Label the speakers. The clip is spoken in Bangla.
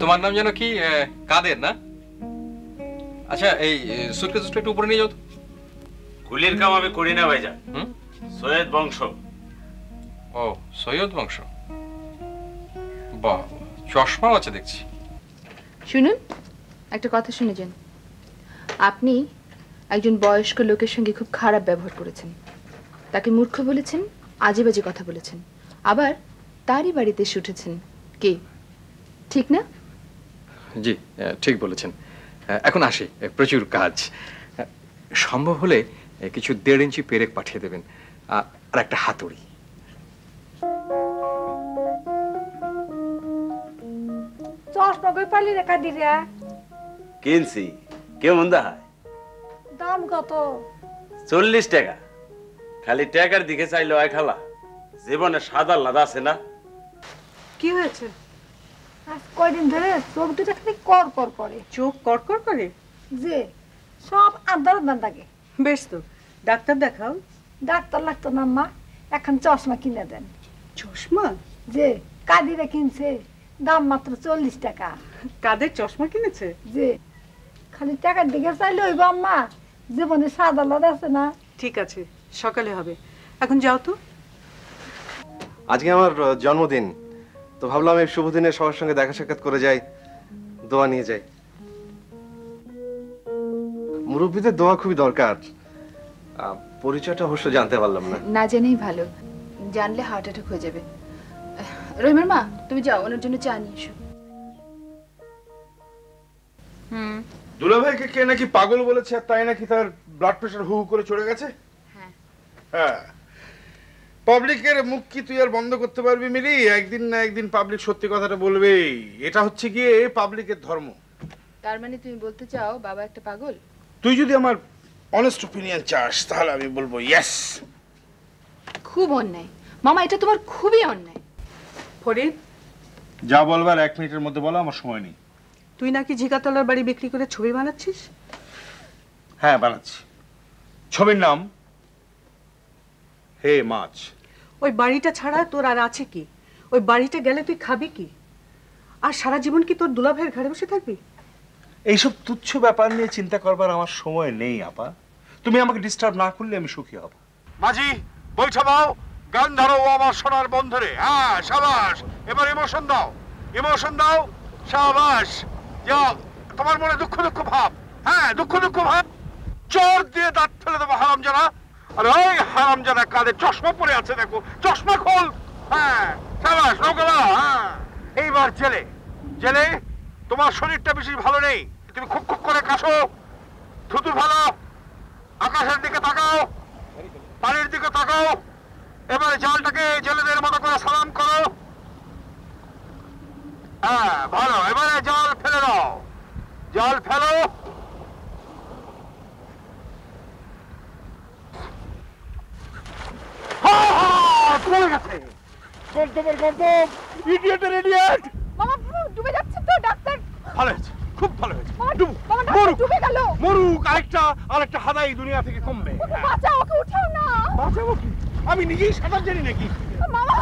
Speaker 1: তোমার নাম যেন কি? কাদের না? আচ্ছা এই সুটকেস একটু উপরে নিয়ে যাও তো।
Speaker 2: কুলির কাম আমি করি না ভাইজান।
Speaker 1: হুম?
Speaker 2: সৈয়দ বংশ।
Speaker 1: ও সৈয়দ বংশ? বাহ চশমাও আছে দেখছি।
Speaker 3: শুনুন একটা কথা শুনে যান আপনি একজন বয়স্ক লোকের সঙ্গে খুব খারাপ ব্যবহার করেছেন। তাকে মূর্খ বলেছেন আজে বাজে কথা বলেছেন। আবার তারই বাড়িতে এসে উঠেছেন কে? ঠিক না?
Speaker 1: জি ঠিক বলেছেন। এখন আসি প্রচুর কাজ। সম্ভব হলে কিছু দেড় ইঞ্চি পেরেক পাঠিয়ে দেবেন। আর একটা হাতুড়ি।
Speaker 4: চশমা কই পালি রেখা দিরা
Speaker 2: কিনছি। কেমন
Speaker 4: দাম কত?
Speaker 2: চল্লিশ টাকা। খালি টাকার দিকে চাইলে খালা জীবনে সাদা লাদা আছে না?
Speaker 5: কি হয়েছে?
Speaker 4: আজ কয়দিন ধরে চোখ দুটা খালি কর কর করে।
Speaker 5: চোখ কড়কড় করে
Speaker 4: যে সব আন্দার আন্দার লাগে
Speaker 5: বেশ তো ডাক্তার দেখাও।
Speaker 4: ডাক্তার লাগতো না মা এখন চশমা কিনে দেন।
Speaker 5: চশমা?
Speaker 4: যে কাদিরে কিনছে দাম মাত্র চল্লিশ টাকা।
Speaker 5: কাদের চশমা কিনেছে?
Speaker 4: যে খালি টাকার দিকে চাইলে হইব আম্মা জীবনে সাদা লাদ আছে না।
Speaker 5: ঠিক আছে সকালে হবে। এখন যাও তো।
Speaker 6: আজকে আমার জন্মদিন। তো ভাবলাম এই শুভ দিনে সবার সঙ্গে দেখা সাক্ষাৎ করে যাই দোয়া নিয়ে যাই। মুরব্বীদের দোয়া খুবই দরকার। পরিচয়টা অবশ্য জানতে পারলাম না।
Speaker 3: না জেনেই ভালো। জানলে হার্ট অ্যাটাক হয়ে যাবে। রহিমের মা তুমি যাও ওনার জন্য চা নিয়ে এসো। হুম।
Speaker 7: দুলাভাইকে কে নাকি পাগল বলেছে আর তাই নাকি তার ব্লাড প্রেশার হু হু করে চড়ে গেছে?
Speaker 3: হ্যাঁ।
Speaker 7: হ্যাঁ। পাবলিকের মুখ কি তুই আর বন্ধ করতে পারবি মিলি? একদিন না একদিন পাবলিক সত্যি কথাটা বলবেই। এটা হচ্ছে গিয়ে পাবলিকের ধর্ম।
Speaker 3: তার মানে তুমি বলতে চাও বাবা একটা পাগল?
Speaker 7: তুই যদি আমার অনেস্ট ওপিনিয়ন চাস তাহলে আমি বলব ইয়েস
Speaker 3: খুব অন্যায়। মামা এটা তোমার খুবই অন্যায়।
Speaker 5: ফরিদ?
Speaker 7: যা বলবার এক মিনিটের মধ্যে বলো আমার সময় নেই।
Speaker 5: তুই নাকি ঝিকাতলার বাড়ি বিক্রি করে ছবি বানাচ্ছিস?
Speaker 7: হ্যাঁ বানাচ্ছি। ছবির নাম? হে মাছ।
Speaker 5: ওই বাড়িটা ছাড়া তোর আর আছে কি? ওই বাড়িটা গেলে তুই খাবি কি? আর সারা জীবন কি তোর দুলাভাইয়ের ঘরে বসে থাকবি?
Speaker 7: এইসব তুচ্ছ ব্যাপার নিয়ে চিন্তা করবার আমার সময় নেই আপা। তুমি আমাকে ডিস্টার্ব না করলে আমি সুখী হব। মাঝি বৈঠা দাও গান ধরো ও আমার সোনার বন্ধুরে। হ্যাঁ সাবাস। এবার ইমোশন দাও। ইমোশন দাও। সাবাস। যাও। তোমার মনে দুঃখ দুঃখ ভাব? হ্যাঁ দুঃখ দুঃখ ভাব? চোর দিয়ে দাঁত ফেলে দেবো হারাম যারা আর ওই হারাম যারা কাঁধে চশমা পরে আছে দেখো। চশমা খোল। হ্যাঁ হ্যাঁ। এইবার জেলে জেলে তোমার শরীরটা বেশি ভালো নেই। তুমি খুব খুব করে কাশো। থুতু ভালো। আকাশের দিকে তাকাও। পানির দিকে তাকাও। এবারে জালটাকে জেলেদের মতো করে সালাম করো। হ্যাঁ ভালো। এবারে জল ফেলে দাও। জল ফেলো হা, হা, চলে গেছে গন্তব্যের গন্তব্য। ইডিয়েটের ইডিয়েট
Speaker 4: মামা ডুবে যাচ্ছে তো ডাক্তার।
Speaker 7: ভালো হয়েছে খুব ভালো হয়েছে। মরুক।
Speaker 4: ডুবে গেল।
Speaker 7: মরুক আরেকটা আরেকটা হাদাই দুনিয়া থেকে কমবে।
Speaker 4: বাঁচাও ওকে উঠাও না।
Speaker 7: বাঁচাবো কি? আমি নিজেই সাঁতার জানি নাকি।
Speaker 4: মামা